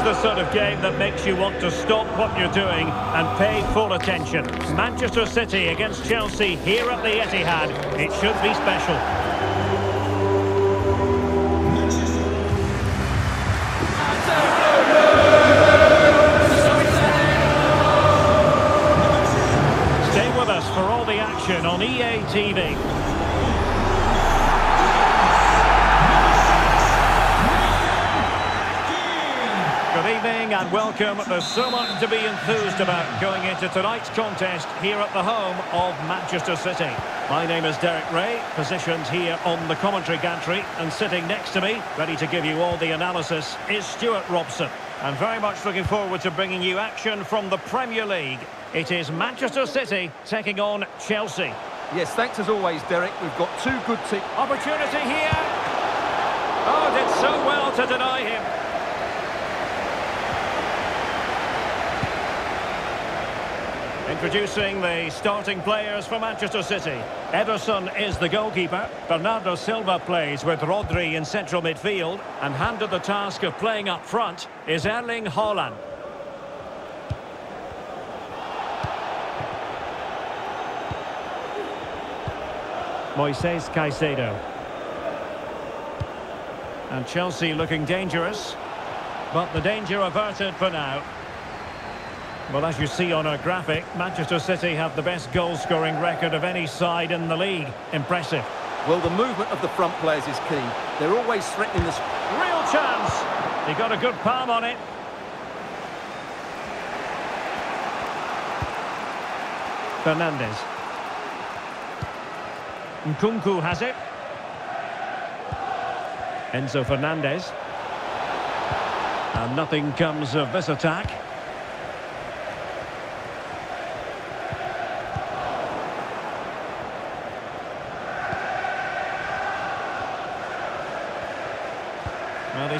is the sort of game that makes you want to stop what you're doing and pay full attention. Manchester City against Chelsea here at the Etihad. It should be special. Stay with us for all the action on EA TV. Evening and welcome. There's so much to be enthused about going into tonight's contest here at the home of Manchester City. My name is Derek Ray, positioned here on the commentary gantry, and sitting next to me, ready to give you all the analysis, is Stuart Robson. And very much looking forward to bringing you action from the Premier League. It is Manchester City taking on Chelsea. Yes, thanks as always, Derek. We've got two good teams. Opportunity here. Oh, did so well to deny him. Introducing the starting players for Manchester City. Ederson is the goalkeeper. Bernardo Silva plays with Rodri in central midfield. And handed the task of playing up front is Erling Haaland. Moises Caicedo. And Chelsea looking dangerous. But the danger averted for now. Well, as you see on our graphic, Manchester City have the best goal-scoring record of any side in the league. Impressive. Well, the movement of the front players is key. They're always threatening this Real chance! He got a good palm on it. Fernandez. Nkunku has it. Enzo Fernandez. And nothing comes of this attack.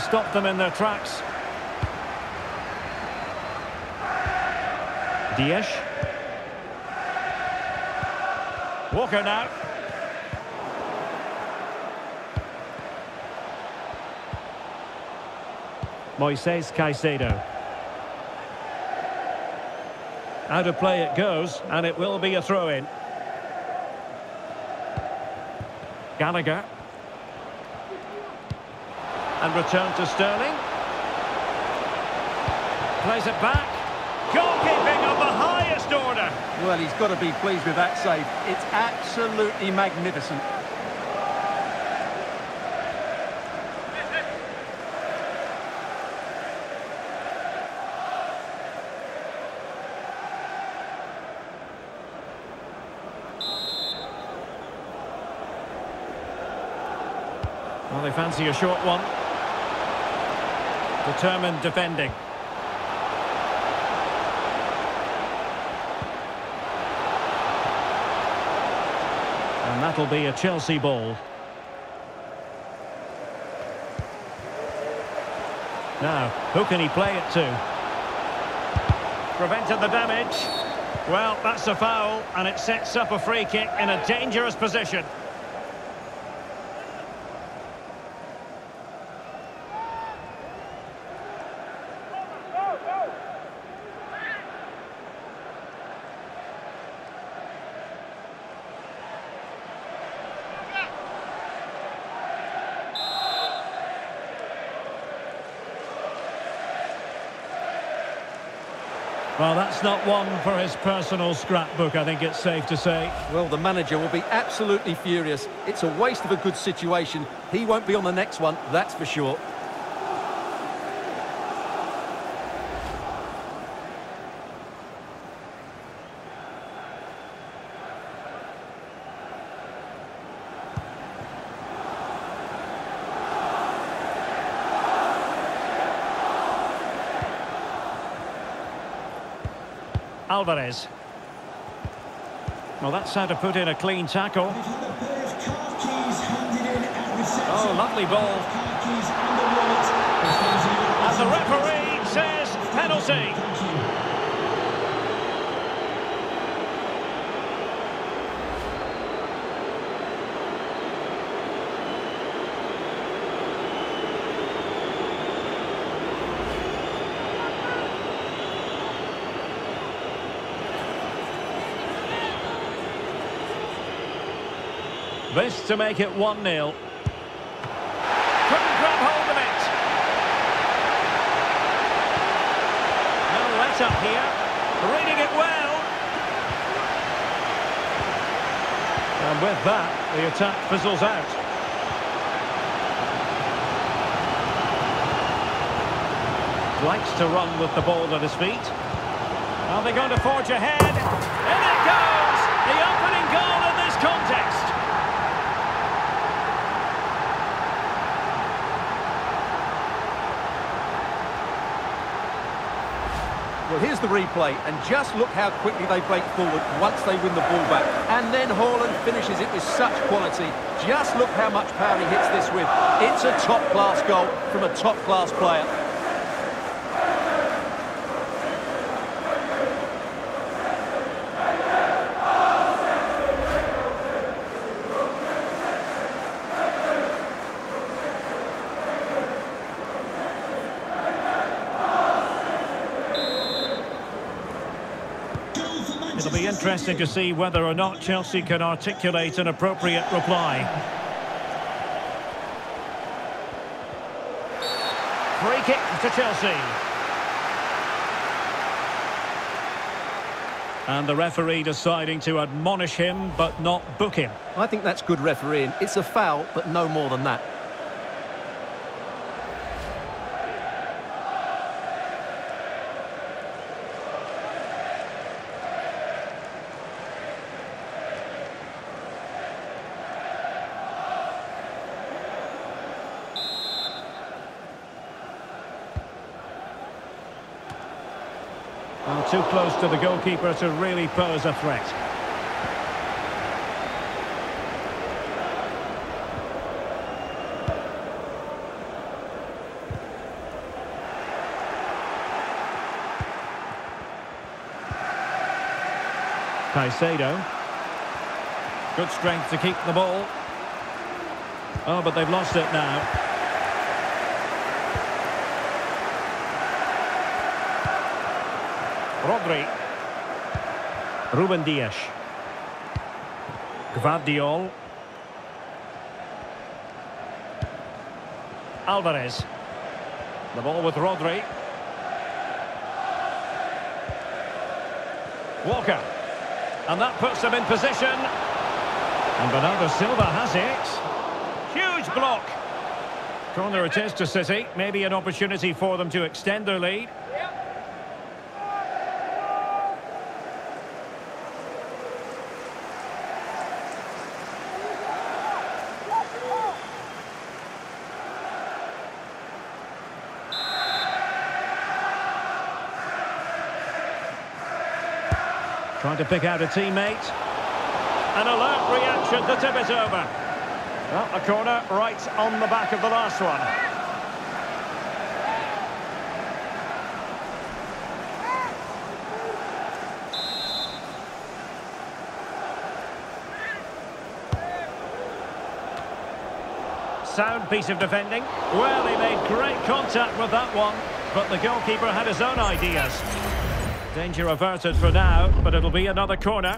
Stopped them in their tracks. Dias. Walker now. Moises Caicedo. Out of play it goes, and it will be a throw-in. Gallagher. And return to Sterling. Plays it back. Goalkeeping of the highest order. Well, he's got to be pleased with that save. It's absolutely magnificent. Well, they fancy a short one. Determined defending. And that'll be a Chelsea ball. Now, who can he play it to? Prevented the damage. Well, that's a foul, and it sets up a free kick in a dangerous position. Well, that's not one for his personal scrapbook, I think it's safe to say. Well, the manager will be absolutely furious. It's a waste of a good situation. He won't be on the next one, that's for sure. Alvarez. Well, that's how to put in a clean tackle. Oh, lovely ball. And the referee says penalty. This to make it 1-0. Couldn't grab hold of it. No let up here. Reading it well. And with that, the attack fizzles out. Likes to run with the ball at his feet. Are they going to forge ahead? In it goes! The opening goal in this contest. Well, here's the replay, and just look how quickly they break forward once they win the ball back. And then Haaland finishes it with such quality. Just look how much power he hits this with. It's a top-class goal from a top-class player. Be interesting to see whether or not Chelsea can articulate an appropriate reply. Free kick to Chelsea. And the referee deciding to admonish him but not book him. I think that's good refereeing. It's a foul, but no more than that. Too close to the goalkeeper to really pose a threat. Caicedo. Good strength to keep the ball. Oh, but they've lost it now. Rodri. Ruben Dias. Gvardiol. Alvarez. The ball with Rodri. Walker. And that puts them in position. And Bernardo Silva has it. Huge block. Corner it is to City. Maybe an opportunity for them to extend their lead. Trying to pick out a teammate. An alert reaction the tip is over. Well, a corner right on the back of the last one. Sound piece of defending. Well, he made great contact with that one, but the goalkeeper had his own ideas. Danger averted for now, but it'll be another corner.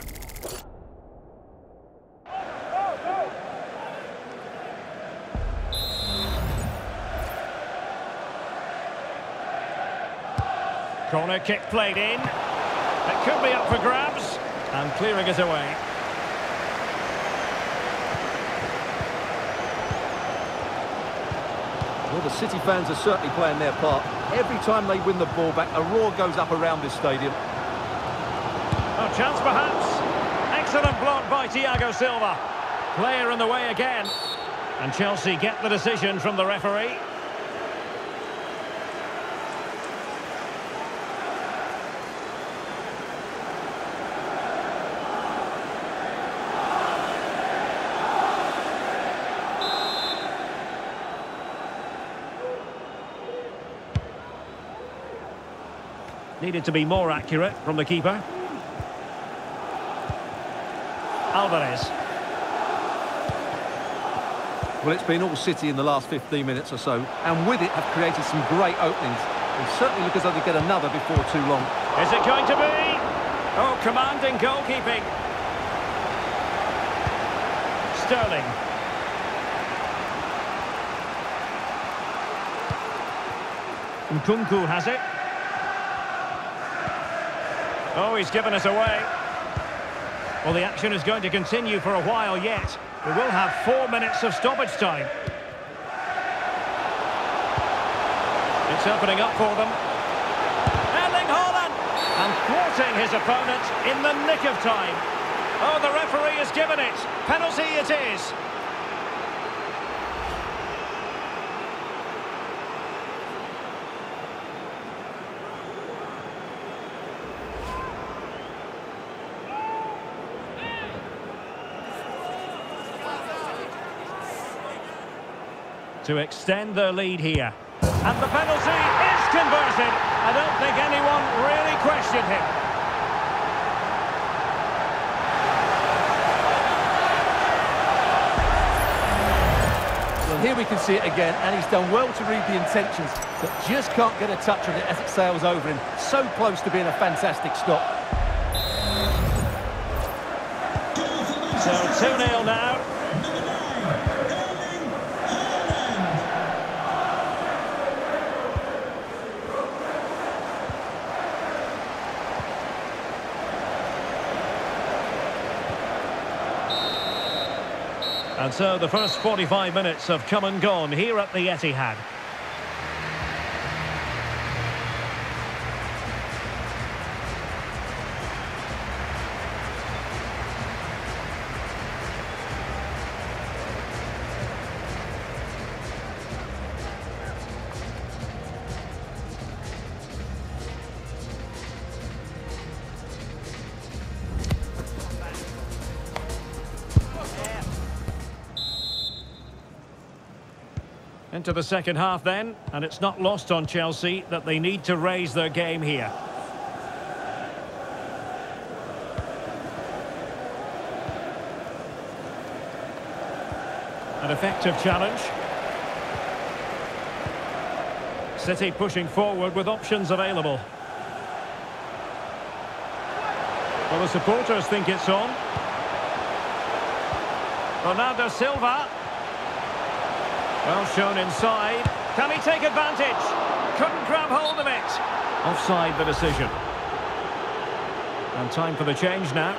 Corner kick played in. It could be up for grabs. And clearing it away. Well, the City fans are certainly playing their part. Every time they win the ball back, a roar goes up around this stadium. Oh, chance perhaps. Excellent block by Thiago Silva. Player in the way again. And Chelsea get the decision from the referee. Needed to be more accurate from the keeper. Alvarez. Well, it's been all City in the last 15 minutes or so, and with it have created some great openings. They certainly look as though they get another before too long. Is it going to be? Oh, commanding goalkeeping. Sterling. Nkunku has it. Oh, he's given us away. Well, the action is going to continue for a while yet. We will have four minutes of stoppage time. It's opening up for them. Erling Haaland! And thwarting his opponent in the nick of time. Oh, the referee has given it. Penalty it is. To extend their lead here. And the penalty is converted. I don't think anyone really questioned him. Well, here we can see it again, and he's done well to read the intentions, but just can't get a touch on it as it sails over him. So close to being a fantastic stop. So 2-0 now. So the first 45 minutes have come and gone here at the Etihad. Into the second half then, and it's not lost on Chelsea that they need to raise their game here. An effective challenge. City pushing forward with options available. Well, the supporters think it's on. Ronaldo Silva. Well shown inside. Can he take advantage? Couldn't grab hold of it. Offside the decision. And time for the change now.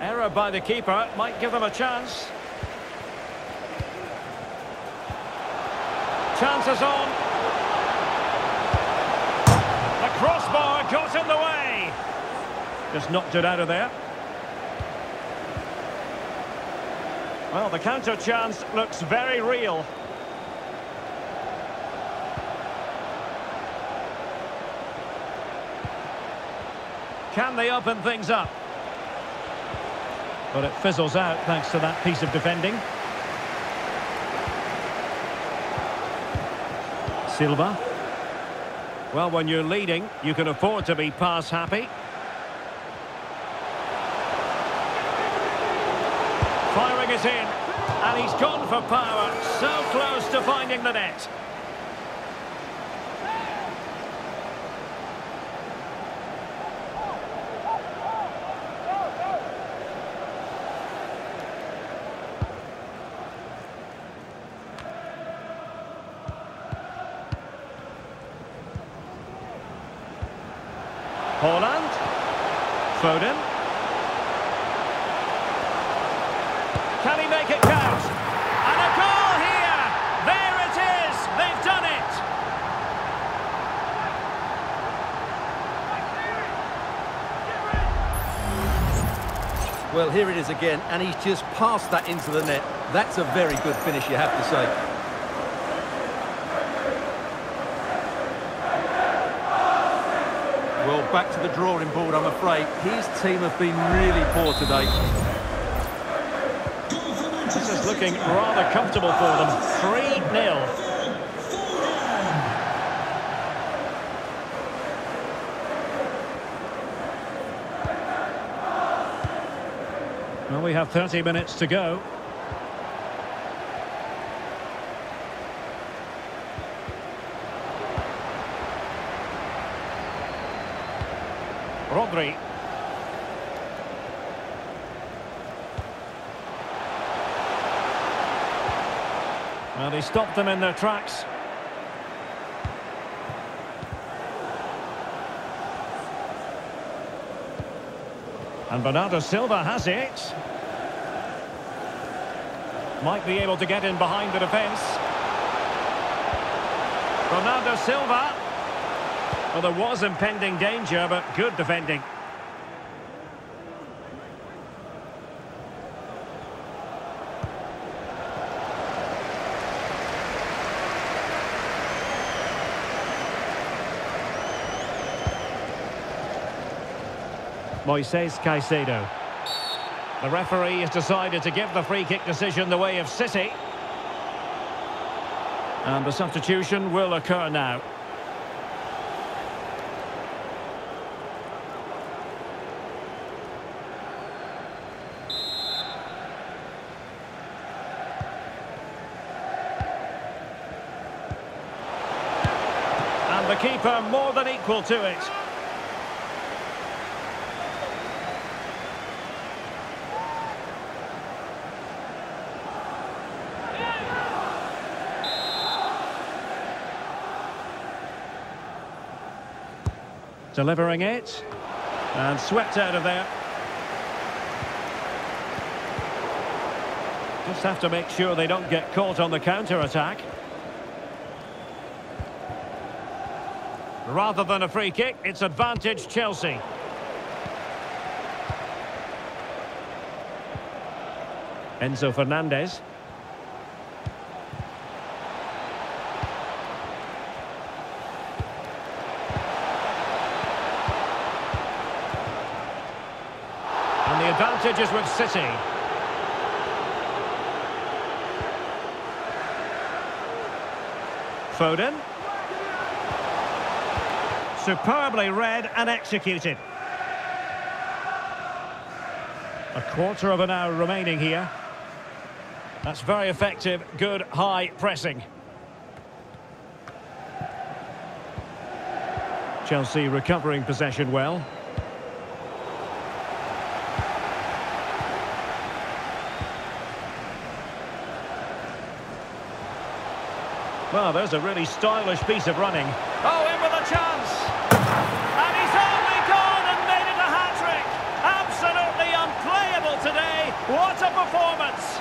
Error by the keeper might give them a chance. Chances on. The crossbar got in the way. Just knocked it out of there. Well, the counter chance looks very real. Can they open things up? But it fizzles out thanks to that piece of defending. Silva. Well, when you're leading, you can afford to be pass happy. Firing it in. And he's gone for power. So close to finding the net. Haaland. Foden. Can he make it count? And a goal here! There it is! They've done it! Well, here it is again, and he's just passed that into the net. That's a very good finish, you have to say. Back to the drawing board, I'm afraid. His team have been really poor today. This is looking rather comfortable for them. 3-0. Well, we have 30 minutes to go. Rodri. Well, he stopped them in their tracks. And Bernardo Silva has it. Might be able to get in behind the defence. Bernardo Silva. Well, there was impending danger, but good defending. Moises Caicedo. The referee has decided to give the free kick decision the way of City. And the substitution will occur now. More than equal to it. delivering it. And swept out of there. Just have to make sure they don't get caught on the counter-attack. Rather than a free kick, it's advantage Chelsea. Enzo Fernandez. And the advantage is with City. Foden. Superbly read and executed. A quarter of an hour remaining here. That's very effective, good high pressing. Chelsea recovering possession well. Well, there's a really stylish piece of running. Oh, in with a chance! And he's only gone and made it a hat-trick! Absolutely unplayable today! What a performance!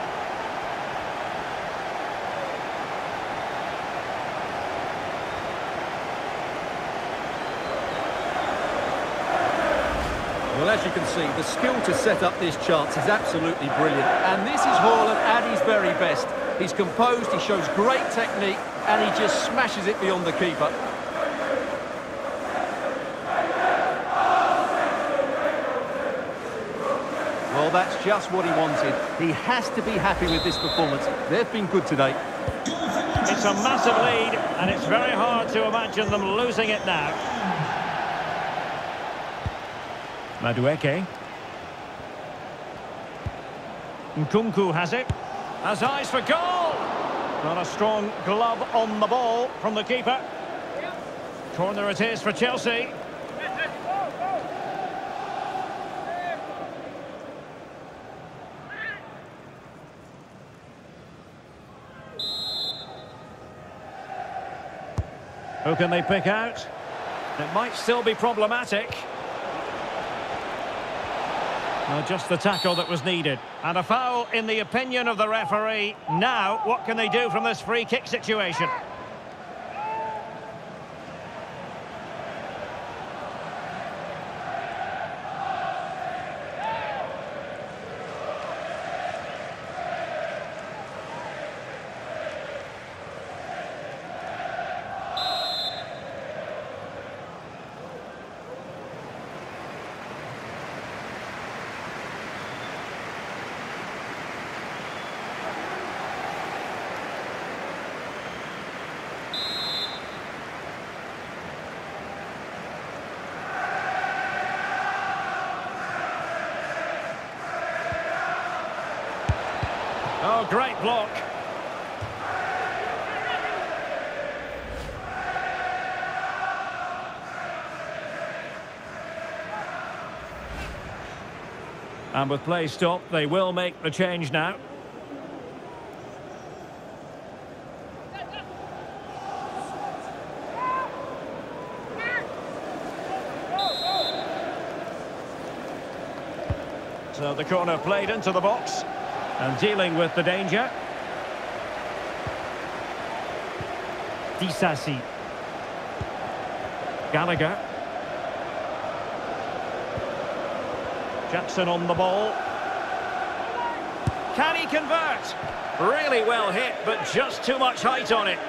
Well, as you can see, the skill to set up this chance is absolutely brilliant. And this is Haaland at his very best. He's composed, he shows great technique, and he just smashes it beyond the keeper. Well, that's just what he wanted. He has to be happy with this performance. They've been good today. It's a massive lead, and it's very hard to imagine them losing it now. Madueke. Nkunku has it. Has eyes for goal. Not a strong glove on the ball from the keeper. Corner it is for Chelsea. Who can they pick out? It might still be problematic. Well, just the tackle that was needed. And a foul in the opinion of the referee. Now, what can they do from this free kick situation? Great block. And with play stopped, they will make the change now. So the corner played into the box and dealing with the danger. Disasi. Gallagher. Jackson on the ball. Can he convert? Really well hit, but just too much height on it.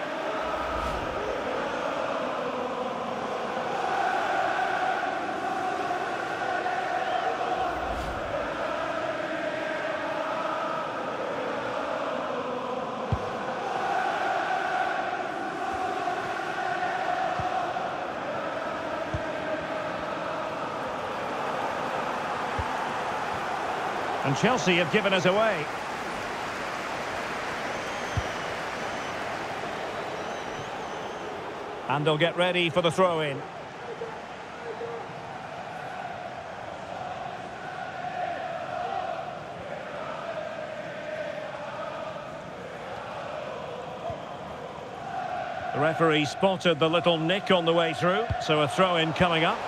And Chelsea have given us away. And they'll get ready for the throw-in. The referee spotted the little nick on the way through, so a throw-in coming up.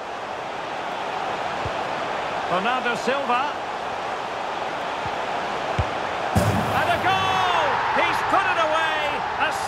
Bernardo Silva.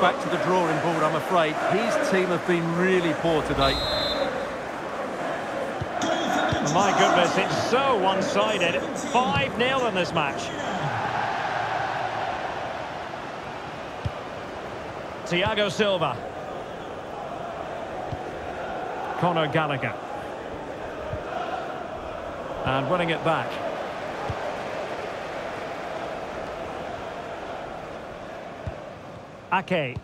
Back to the drawing board, I'm afraid. His team have been really poor today. My goodness, it's so one-sided. 5-0 in this match. Thiago Silva. Conor Gallagher. And winning it back. Ake.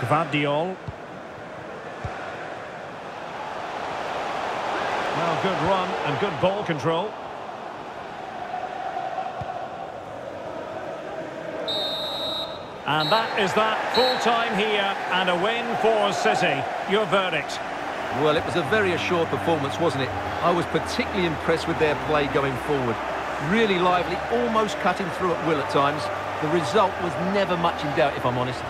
Gvardiol. Well, good run and good ball control. And that is that full-time here and a win for City. Your verdict? Well, it was a very assured performance, wasn't it? I was particularly impressed with their play going forward. Really lively, almost cutting through at will at times. The result was never much in doubt, if I'm honest.